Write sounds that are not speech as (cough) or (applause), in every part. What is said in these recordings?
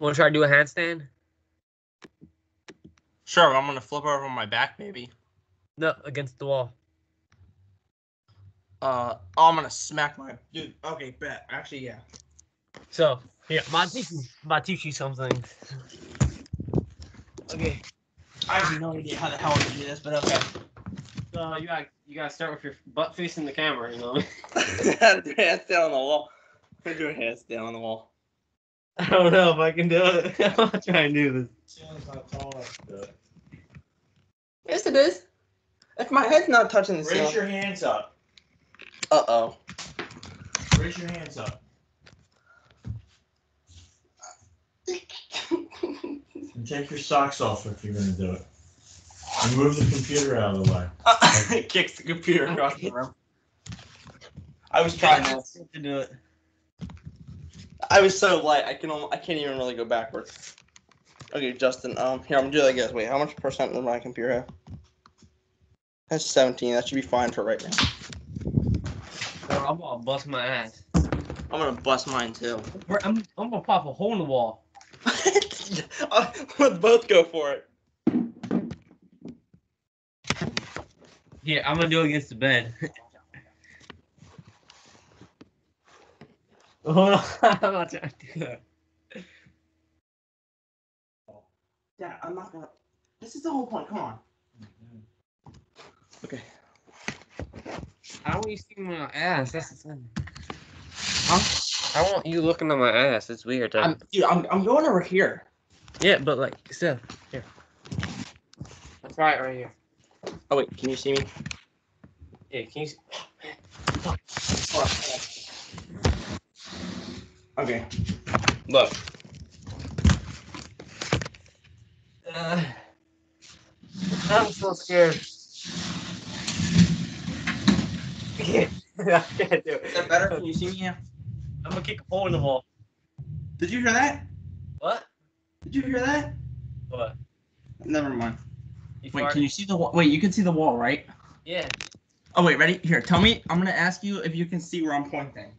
Want to try to do a handstand? Sure, I'm gonna flip over on my back, maybe. No, against the wall. Uh, oh, I'm gonna smack my dude. Okay, bet. Actually, yeah. So yeah, I'm about to teach you, I'm about to teach you something. Okay. I have no idea how the hell to do this, but okay. So you got you gotta start with your butt facing the camera. You know. (laughs) do a handstand on the wall. I'm gonna do a handstand on the wall. I don't know if I can do it. (laughs) I'm not trying to do this. Yes, it is. If my head's not touching the Raise your hands up. Uh oh. Raise your hands up. And take your socks off if you're gonna do it. And move the computer out of the way. (laughs) Kicks the computer across the room. I was trying this. to do it. I was so light. I can I can't even really go backwards. Okay, Justin. Um, here I'm gonna do like this. Wait, how much percent does my computer have? That's 17. That should be fine for right now. I'm gonna bust my ass. I'm gonna bust mine too. I'm, I'm gonna pop a hole in the wall. (laughs) Let's both go for it. Yeah, I'm gonna do it against the bed. (laughs) Hold on, I'm not trying to do that. Yeah, I'm not gonna. This is the whole point. Come on. Okay. I don't want you seeing my ass. That's the thing. Huh? I want you looking at my ass. It's weird. I'm, dude, I'm, I'm going over here. yeah, but like, still, here. Let's try it right here. Oh wait, can you see me? Yeah, can you? See? Okay. Look. Uh, I'm so scared. I (laughs) can't, I can't do Is that it. better? Can you see me now? I'm gonna kick a hole in the wall. Did you hear that? What? Did you hear that? What? Never mind. You Wait, fart? can you see the wall? Wait, you can see the wall, right? Yeah. Oh wait, ready? Here, tell me. I'm gonna ask you if you can see where I'm pointing.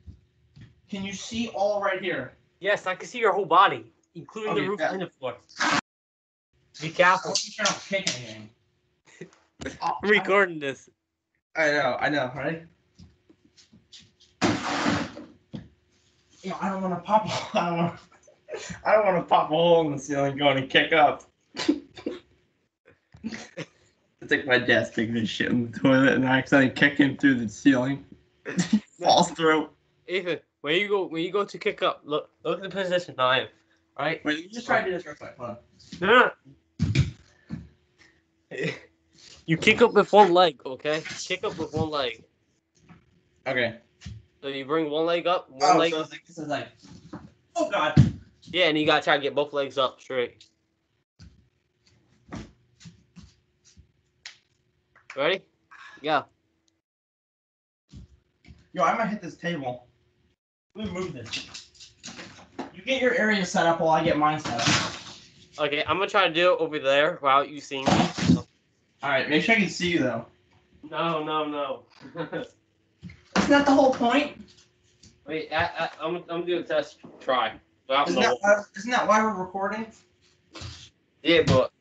Can you see all right here? Yes, I can see your whole body, including Okay, the roof yeah. and the floor. Be careful. want you to not kick anything. (laughs) I'm recording this. I know, I know, right? You know, I don't want to pop. (laughs) I don't want. I don't want to pop a hole in the ceiling going and kick up. (laughs) it's like my dad's taking his shit in the toilet and I accidentally kick him through the ceiling. Falls through. Ethan, when you go when you go to kick up, look look at the position I am. Right? Wait, let me just try to do this real quick. Hold on. No, no, no. (laughs) You kick up with one leg, okay? Kick up with one leg. Okay. So you bring one leg up, one Oh, leg. so like, this is like. Oh God. Yeah, and you gotta try to get both legs up straight. Ready? Yeah. Yo, I might hit this table. Let me move this. You get your area set up while I get mine set up. Okay, I'm gonna try to do it over there without you seeing me. Alright, make sure I can see you though. No, no, no. Isn't that the whole point? Wait, I, I, I'm, I'm gonna do a test try. Isn't that, why, isn't that why we're recording? Yeah, but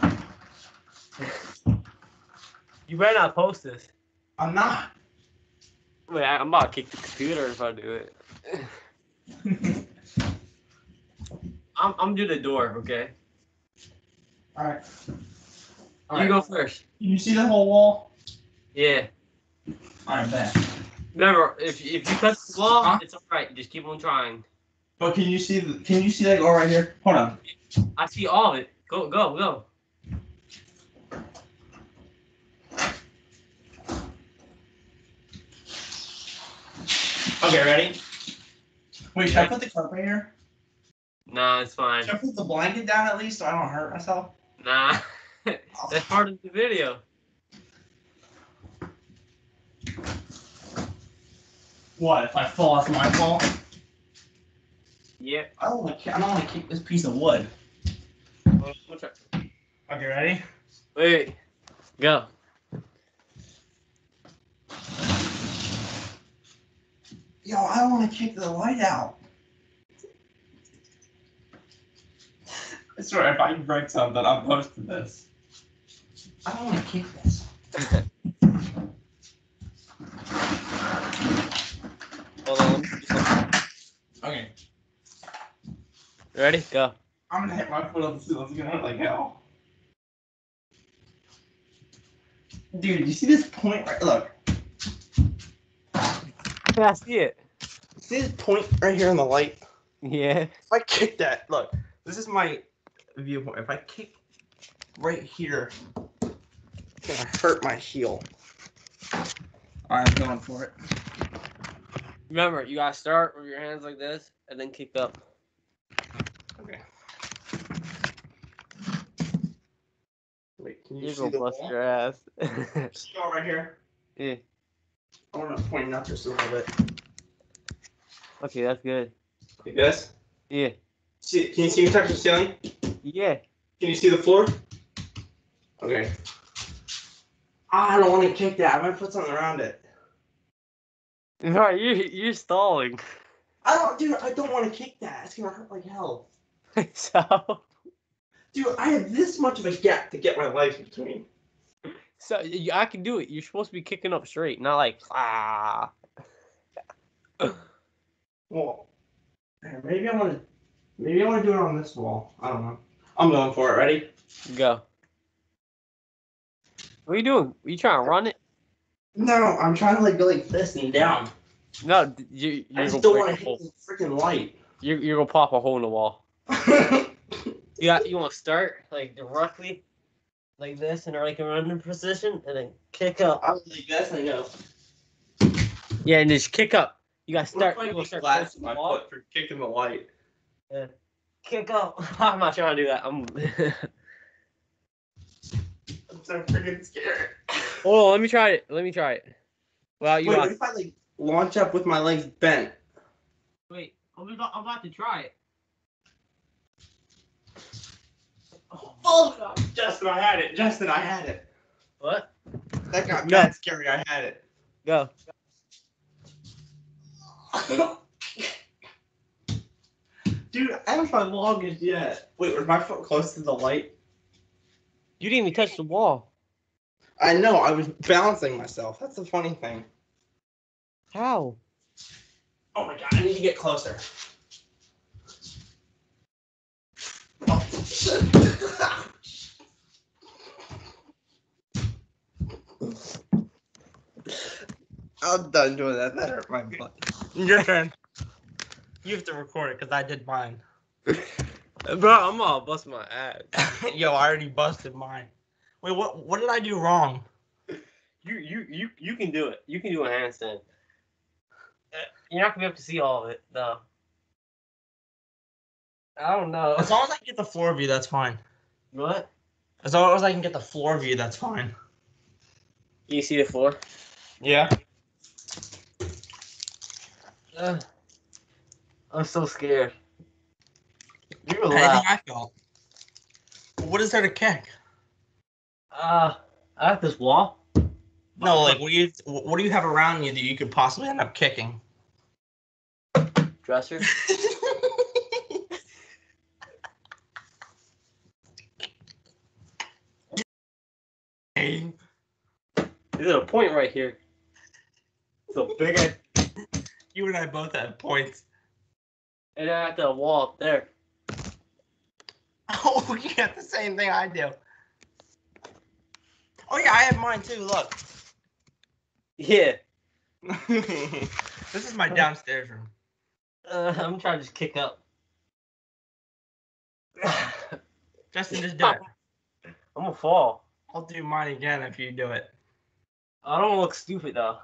(laughs) you better not post this. I'm not. Wait, I'm about to kick the computer if I do it. (laughs) I'm, I'm do the door, okay? Alright. You go first. Can you see the whole wall? Yeah. Alright, bet. Remember, if if you touch the wall, Huh? it's alright. Just keep on trying. But can you see the, can you see that wall right here? Hold on. I see all of it. Go, go, go. Okay, ready? Wait, should I put the carpet here? Nah, it's fine. Should I put the blanket down at least so I don't hurt myself? Nah, (laughs) oh. that's part of the video. What, if I fall, it's my fault? Yeah. I don't want to I don't want to kick this piece of wood. Well, we'll. Okay, ready? Wait. Go. Yo, I don't want to kick the light out. I swear, if I break something, I'm posting this. I don't want to kick this. Hold on. let me do something. Okay, Ready? Go. I'm gonna hit my foot on the ceiling. It's gonna hurt like hell. Dude, you see this point right? Look, Yeah, I see it. see this point right here in the light? Yeah. If I kick that, look, this is my viewpoint. If I kick right here, it's gonna hurt my heel. Alright, I'm going for it. Remember, you gotta start with your hands like this and then kick up. Okay. Wait, can you You see go the bust wall? your ass. (laughs) See all right here? yeah. I want to point out just a little bit. Okay, that's good. You guys? Yeah. See, can you see me touch the ceiling? Yeah. Can you see the floor? Okay. I don't want to kick that. I might put something around it. (laughs) Alright, you you're stalling. I don't, dude. I don't want to kick that. It's gonna hurt like hell. (laughs) so Dude, I have this much of a gap to get my legs between. So I can do it. You're supposed to be kicking up straight, not like ah. (laughs) Well, maybe I want to. Maybe I want to do it on this wall. I don't know. I'm going for it. Ready? Go. What are you doing? you trying to run it? No, I'm trying to like go like this and down. No, d- you I you're just don't want to hit the freaking light. You're you're gonna pop a hole in the wall. (laughs) You you want to start like directly, like this, in like a running position, and then kick up. I was like this. I know. Yeah, and just kick up. You gotta Start. start. You gonna start glass close to my the wall. foot for kicking the light. Yeah. Kick up. (laughs) I'm not trying to do that. I'm. (laughs) I'm so freaking scared. (laughs) Hold on. Let me try it. Let me try it. Well, you Wait, got. what if I like launch up with my legs bent? Wait. I'm about, I'm about to try it. Oh God, Justin, I had it. Justin, I had it. What? That got No. mad scary. I had it. Go. Dude, I haven't my longest yet. Wait, was my foot close to the light? You didn't even touch the wall. I know. I was balancing myself. That's the funny thing. How? Oh my god, I need to get closer. I'm done doing that. That hurt my butt. (laughs) Your turn. You have to record it because I did mine. (laughs) Bro, I'm gonna bust my ass. (laughs) Yo, I already busted mine. Wait, what? What did I do wrong? You you you you can do it. You can do a handstand. Uh, You're not gonna be able to see all of it though. I don't know. As long as I can get the floor view, that's fine. What? As long as I can get the floor view, that's fine. Can you see the floor? Yeah. Uh, I'm so scared. You were Anything loud. I felt. What is there to kick? Uh, I have this wall. No, like what do you what do you have around you that you could possibly end up kicking? dresser. (laughs) Hey, There's a point right here. So big, ass- you and I both have points. and I have the wall up there. (laughs) Oh, you got the same thing I do. Oh yeah, I have mine too. Look, Yeah. (laughs) this is my downstairs room. Uh, I'm trying to just kick up. (sighs) Justin, just do (laughs) it. I'm gonna fall. I'll do mine again if you do it. I don't look stupid though.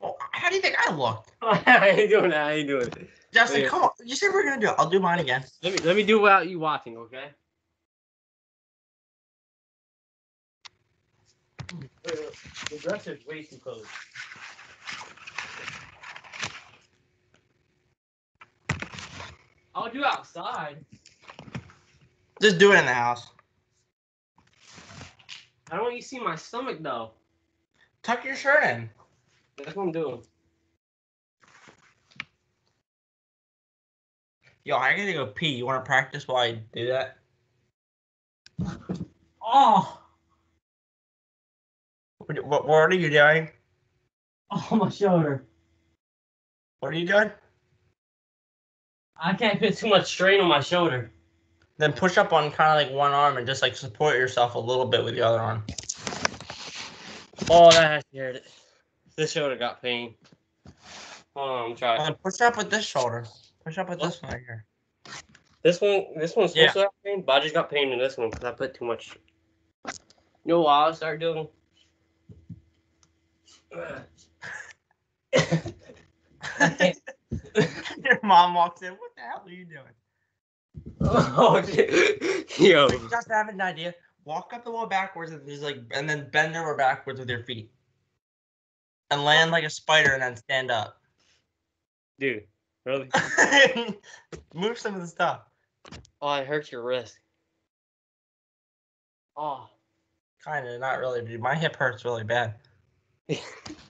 Well, how do you think I look? (laughs) I ain't doing that. I ain't doing it. Justin, Yeah. come on. You said we are gonna do it. I'll do mine again. Let me let me do it without you watching, okay? The dresser's way too close. I'll do outside. Just do it in the house. I don't want you to see my stomach though. Tuck your shirt in. That's what I'm doing. Yo, I gotta go pee. You wanna practice while I do that? Oh, What, what, what are you doing? (laughs) oh my shoulder. What are you doing? I can't put too much strain on my shoulder. Then push up on kind of like one arm and just like support yourself a little bit with the other arm. Oh, that has scared it. This shoulder got pain. Hold on, I'm trying. then push up with this shoulder. Push up with What? this one right here. This one, this one's supposed Yeah. to have pain, but I just got pain in this one because I put too much. You know what I'll start doing? (laughs) Your mom walks in. What the hell are you doing? (laughs) oh, yo. Just have an idea. Walk up the wall backwards and just like, and then bend over backwards with your feet, and land like a spider, and then stand up. Dude, really? (laughs) Move some of the stuff. Oh, it hurts your wrist. Oh. Kind of, not really, dude. My hip hurts really bad. (laughs)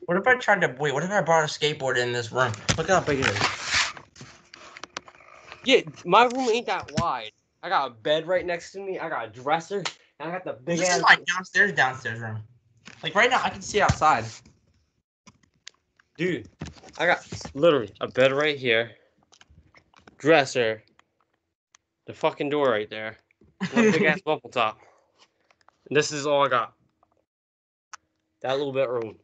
What if I tried to wait? What if I brought a skateboard in this room? Look how big it is. Yeah, my room ain't that wide. I got a bed right next to me. I got a dresser, and I got the big This ass. is my downstairs downstairs room. Like right now, I can see outside. Dude, I got literally a bed right here, dresser, the fucking door right there, and a big ass (laughs) bubble top. And this is all I got. That little bit room.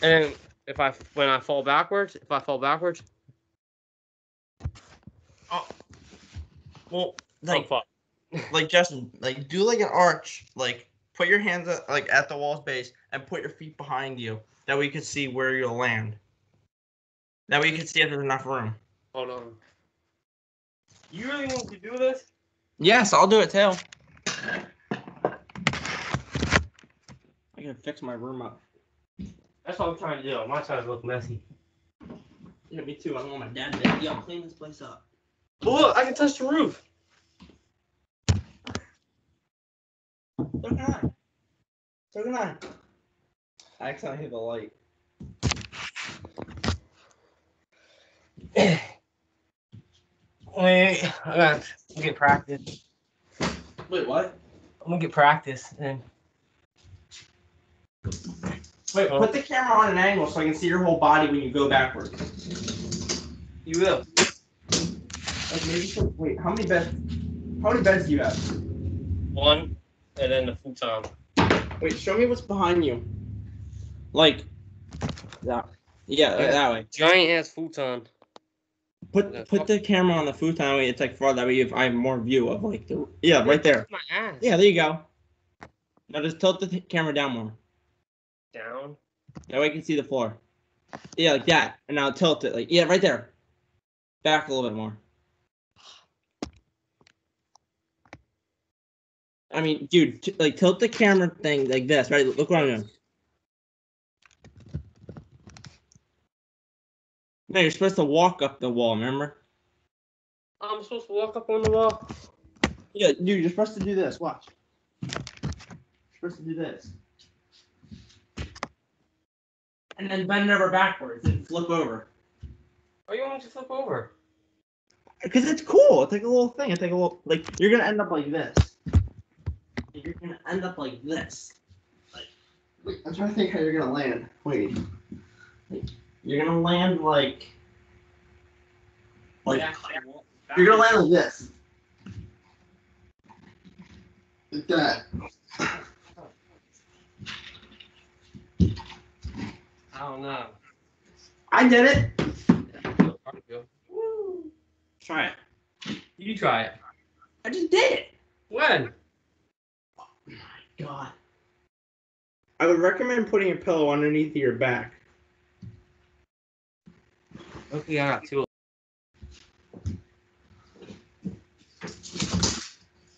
And if I when I fall backwards, if I fall backwards, oh, Well, like, like, oh, fuck. like Justin, like do like an arch. Like put your hands at, like at the wall's base and put your feet behind you. That way you can see where you'll land. That way you can see if there's enough room. Hold on. You really want to do this? Yes, I'll do it too. I can fix my room up. That's what I'm trying to do. I'm not trying to look messy. Yeah, me too. I don't want my dad to. Yo, clean this place up. But look, I can touch the roof. So can I. So can I. I accidentally hit the light. Wait, I gotta get practice. Wait, what? I'm gonna get practice and Wait, Oh. put the camera on an angle so I can see your whole body when you go backwards. you will. Like maybe. some- Wait, how many beds? How many beds do you have? One, and then the futon. Wait, show me what's behind you. Like that. Yeah, Yeah. that way. Giant ass futon. Put Yeah. put the camera on the futon way. It's like far that way. If I have more view of like the yeah, right there. My ass. Yeah, there you go. Now just tilt the th- camera down more. Down. That way you can see the floor. Yeah, like that. And now tilt it like yeah, right there. Back a little bit more. I mean, dude, t- like tilt the camera thing like this, right? Look what I'm doing. No, you're supposed to walk up the wall, remember? I'm supposed to walk up on the wall. Yeah, dude, you're supposed to do this. Watch. You're supposed to do this. And then bend over backwards and flip over. Why you want to flip over? Because it's cool. It's like a little thing. It's like a little like you're gonna end up like this. You're gonna end up like this. Like wait, I'm trying to think how you're gonna land. Wait. Like, you're gonna land like like you're gonna land like this. Like that. I don't know. I did it. Woo. Try it. You try it. I just did it. When? Oh my God. I would recommend putting a pillow underneath your back. Okay, I got two.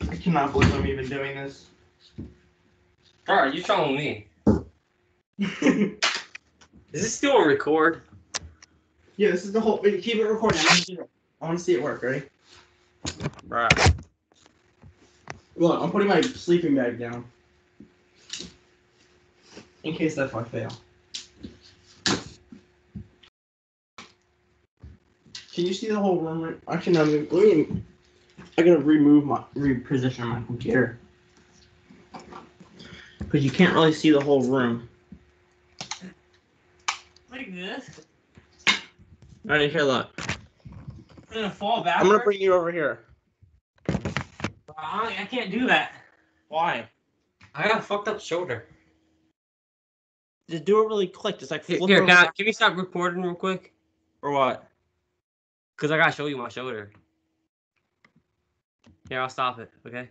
I cannot believe I'm even doing this. Alright, you telling me. (laughs) Is this still record? yeah, this is the whole. Wait, keep it recording. I want to see it, I want to see it work. Ready? Right. Look, I'm putting my sleeping bag down. In case that I fail. Can you see the whole room? right- Actually, no. Let me. I gotta remove my reposition my computer because you can't really see the whole room. Like this. Alright, here, look. I'm gonna fall I'm gonna bring you over here. I, I can't do that. Why? I got a fucked up shoulder. Just do it really quick. Just like Here, flip here over can, can we stop recording real quick? or what? Cause I gotta show you my shoulder. Here, I'll stop it. Okay.